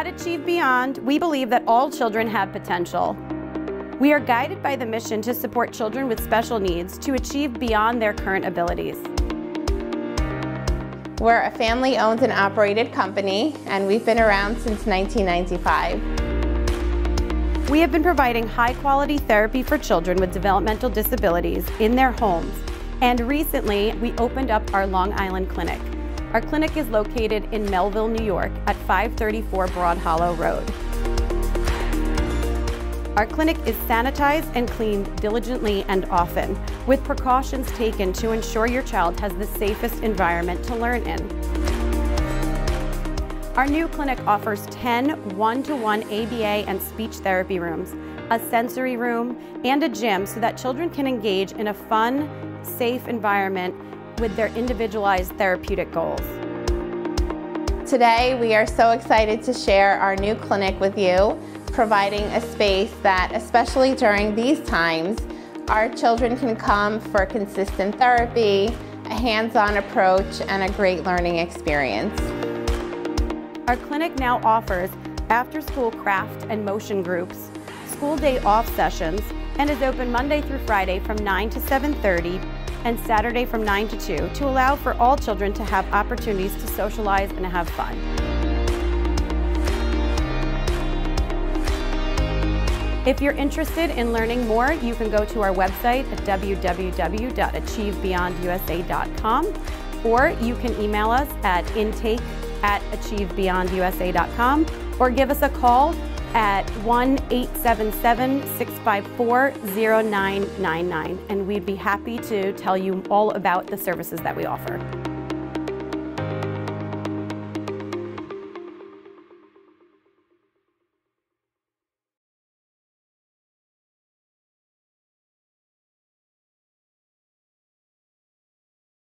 At Achieve Beyond, we believe that all children have potential. We are guided by the mission to support children with special needs to achieve beyond their current abilities. We're a family owned and operated company, and we've been around since 1995. We have been providing high quality therapy for children with developmental disabilities in their homes, and recently we opened up our Long Island Clinic. Our clinic is located in Melville, New York at 534 Broad Hollow Road. Our clinic is sanitized and cleaned diligently and often, with precautions taken to ensure your child has the safest environment to learn in. Our new clinic offers 10 one-to-one ABA and speech therapy rooms, a sensory room, and a gym so that children can engage in a fun, safe environment with their individualized therapeutic goals. Today, we are so excited to share our new clinic with you, providing a space that, especially during these times, our children can come for consistent therapy, a hands-on approach, and a great learning experience. Our clinic now offers after-school craft and motion groups, school day off sessions, and is open Monday through Friday from 9 to 7.30 and Saturday from 9 to 2 to allow for all children to have opportunities to socialize and have fun. If you're interested in learning more, you can go to our website at www.achievebeyondusa.com or you can email us at intake at achievebeyondusa.com or give us a call at 1-877-654-0999 and we'd be happy to tell you all about the services that we offer.